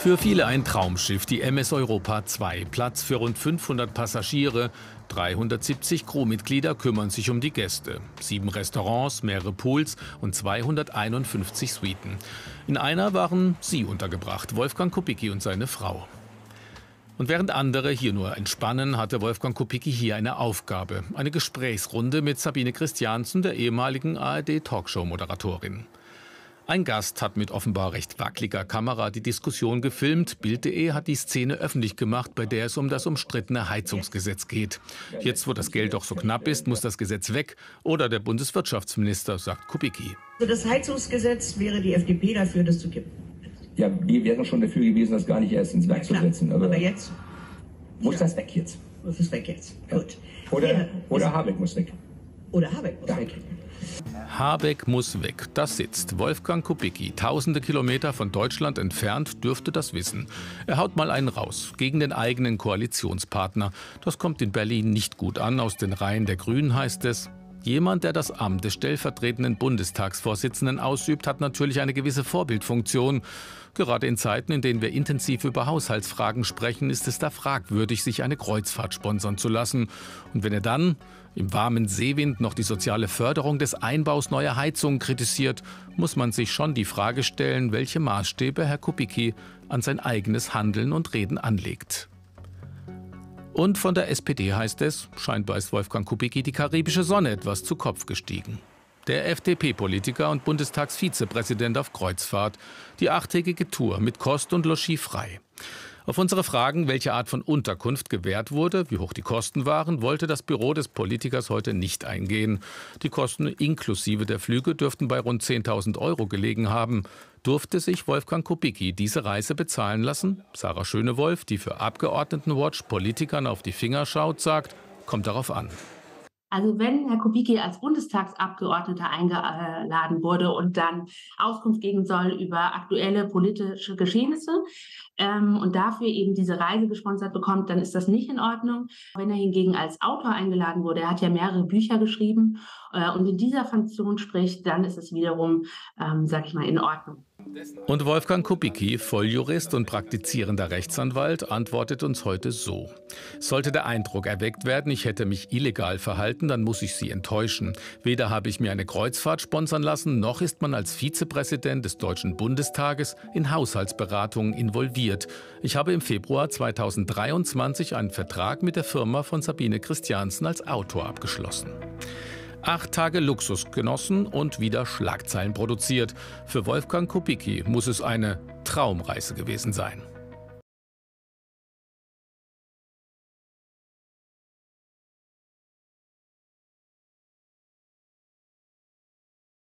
Für viele ein Traumschiff, die MS Europa 2. Platz für rund 500 Passagiere, 370 Crewmitglieder kümmern sich um die Gäste. Sieben Restaurants, mehrere Pools und 251 Suiten. In einer waren sie untergebracht, Wolfgang Kubicki und seine Frau. Und während andere hier nur entspannen, hatte Wolfgang Kubicki hier eine Aufgabe. Eine Gesprächsrunde mit Sabine Christiansen, der ehemaligen ARD-Talkshow-Moderatorin. Ein Gast hat mit offenbar recht wackeliger Kamera die Diskussion gefilmt. Bild.de hat die Szene öffentlich gemacht, bei der es um das umstrittene Heizungsgesetz geht. Jetzt, wo das Geld doch so knapp ist, muss das Gesetz weg. Oder der Bundeswirtschaftsminister, sagt Kubicki. Also das Heizungsgesetz wäre die FDP dafür, das zu kippen. Ja, wir wären schon dafür gewesen, das gar nicht erst ins Werk zu setzen. aber, jetzt muss ja. das weg jetzt? muss es weg jetzt. Ja. Gut. Oder, oder Habeck muss weg. Oder Habeck muss weg. Habeck muss weg. Das sitzt. Wolfgang Kubicki, tausende Kilometer von Deutschland entfernt, dürfte das wissen. Er haut mal einen raus gegen den eigenen Koalitionspartner. Das kommt in Berlin nicht gut an. Aus den Reihen der Grünen heißt es, Jemand, der das Amt des stellvertretenden Bundestagsvorsitzenden ausübt, hat natürlich eine gewisse Vorbildfunktion. Gerade in Zeiten, in denen wir intensiv über Haushaltsfragen sprechen, ist es da fragwürdig, sich eine Kreuzfahrt sponsern zu lassen. Und wenn er dann im warmen Seewind noch die soziale Förderung des Einbaus neuer Heizungen kritisiert, muss man sich schon die Frage stellen, welche Maßstäbe Herr Kubicki an sein eigenes Handeln und Reden anlegt. Und von der SPD heißt es, scheinbar ist Wolfgang Kubicki die karibische Sonne etwas zu Kopf gestiegen. Der FDP-Politiker und Bundestagsvizepräsident auf Kreuzfahrt. Die achttägige Tour mit Kost und Logis frei. Auf unsere Fragen, welche Art von Unterkunft gewährt wurde, wie hoch die Kosten waren, wollte das Büro des Politikers heute nicht eingehen. Die Kosten inklusive der Flüge dürften bei rund 10.000 Euro gelegen haben. Durfte sich Wolfgang Kubicki diese Reise bezahlen lassen? Sarah Schönewolf, die für Abgeordnetenwatch Politikern auf die Finger schaut, sagt, kommt darauf an. Also wenn Herr Kubicki als Bundestagsabgeordneter eingeladen wurde und dann Auskunft geben soll über aktuelle politische Geschehnisse ähm, und dafür eben diese Reise gesponsert bekommt, dann ist das nicht in Ordnung. Wenn er hingegen als Autor eingeladen wurde, er hat ja mehrere Bücher geschrieben äh, und in dieser Funktion spricht, dann ist es wiederum, ähm, sag ich mal, in Ordnung. Und Wolfgang Kubicki, Volljurist und praktizierender Rechtsanwalt, antwortet uns heute so. Sollte der Eindruck erweckt werden, ich hätte mich illegal verhalten, dann muss ich Sie enttäuschen. Weder habe ich mir eine Kreuzfahrt sponsern lassen, noch ist man als Vizepräsident des Deutschen Bundestages in Haushaltsberatungen involviert. Ich habe im Februar 2023 einen Vertrag mit der Firma von Sabine Christiansen als Autor abgeschlossen. Acht Tage Luxus genossen und wieder Schlagzeilen produziert. Für Wolfgang Kubicki muss es eine Traumreise gewesen sein.